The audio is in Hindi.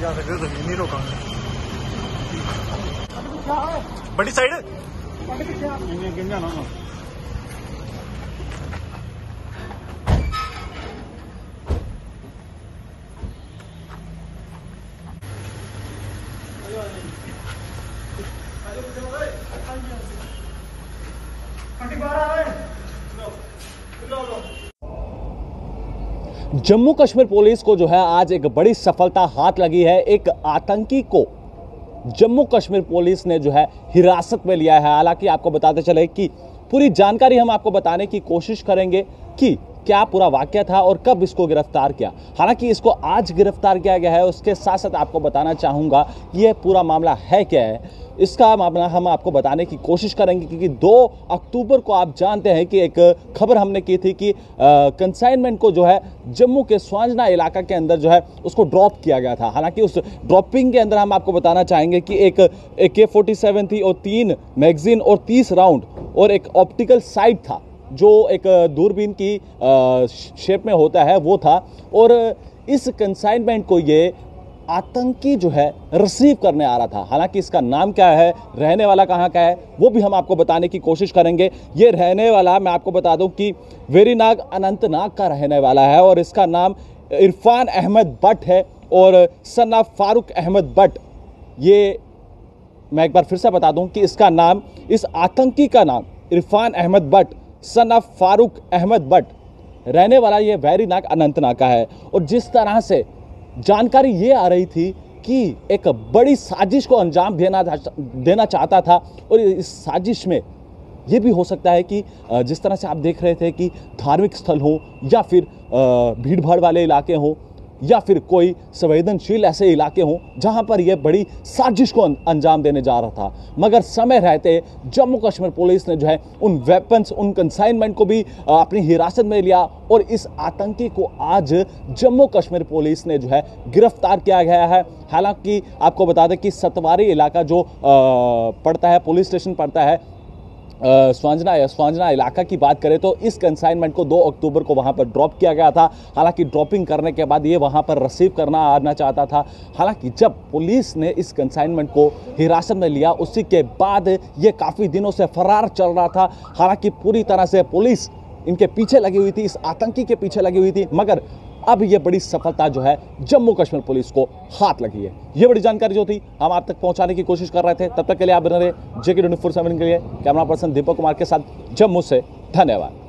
जा सकते तो नहीं रोका बड़ी side Thank you. Jammu Kashmir police को जो है आज एक बड़ी सफलता हाथ लगी है। एक आतंकी को जम्मू कश्मीर पुलिस ने जो है हिरासत में लिया है। हालाँकि आपको बताते चले कि पूरी जानकारी हम आपको बताने की कोशिश करेंगे। कि क्या पूरा वाक्य था और कब इसको गिरफ़्तार किया। हालाँकि इसको आज गिरफ़्तार किया गया है, उसके साथ साथ आपको बताना चाहूँगा, ये पूरा मामला है क्या है? इसका मामला हम आपको बताने की कोशिश करेंगे, क्योंकि 2 अक्टूबर को आप जानते हैं कि एक खबर हमने की थी कि कंसाइनमेंट को जो है, जम्मू के स्वांजना इलाका के अंदर जो है, उसको ड्रॉप किया गया था। हालाँकि उस ड्रॉपिंग के अंदर हम आपको बताना चाहेंगे कि एक ए के फोर्टी थी और तीन मैगजीन और तीस राउंड और एक ऑप्टिकल साइट था। जो एक दूरबीन की शेप में होता है, वो था। और इस कंसाइनमेंट को ये आतंकी जो है रिसीव करने आ रहा था। हालाँकि इसका नाम क्या है, रहने वाला कहाँ का है, वो भी हम आपको बताने की कोशिश करेंगे। ये रहने वाला, मैं आपको बता दूँ कि वेरीनाग अनंतनाग का रहने वाला है और इसका नाम इरफान अहमद भट्ट है और सन्ना फारूक अहमद भट्ट। ये मैं एक बार फिर से बता दूँ कि इसका नाम, इस आतंकी का नाम इरफान अहमद भट्ट सन ऑफ़ फारूक अहमद बट रहने वाला ये वैरीनाग अनंतनाग का है। और जिस तरह से जानकारी ये आ रही थी कि एक बड़ी साजिश को अंजाम देना देना चाहता था, और इस साजिश में ये भी हो सकता है कि जिस तरह से आप देख रहे थे कि धार्मिक स्थल हो या फिर भीड़ भाड़ वाले इलाके हों या फिर कोई संवेदनशील ऐसे इलाके हों जहाँ पर यह बड़ी साजिश को अंजाम देने जा रहा था। मगर समय रहते जम्मू कश्मीर पुलिस ने जो है उन वेपन्स उन कंसाइनमेंट को भी अपनी हिरासत में लिया और इस आतंकी को आज जम्मू कश्मीर पुलिस ने जो है गिरफ़्तार किया गया है। हालाँकि आपको बता दें कि सतवारी इलाका जो पड़ता है, पुलिस स्टेशन पड़ता है स्वांजना स्वांजना इलाका की बात करें तो इस कंसाइनमेंट को 2 अक्टूबर को वहाँ पर ड्रॉप किया गया था। हालाँकि ड्रॉपिंग करने के बाद ये वहाँ पर रिसीव करना आना चाहता था। हालाँकि जब पुलिस ने इस कंसाइनमेंट को हिरासत में लिया, उसी के बाद ये काफ़ी दिनों से फरार चल रहा था। हालाँकि पूरी तरह से पुलिस इनके पीछे लगी हुई थी, इस आतंकी के पीछे लगी हुई थी, मगर अब ये बड़ी सफलता जो है जम्मू कश्मीर पुलिस को हाथ लगी है। ये बड़ी जानकारी जो थी, हम आप तक पहुँचाने की कोशिश कर रहे थे। तब तक के लिए आप बने रहे जेके ट्वेंटी फोर सेवन के लिए। कैमरा पर्सन दीपक कुमार के साथ जम्मू से धन्यवाद।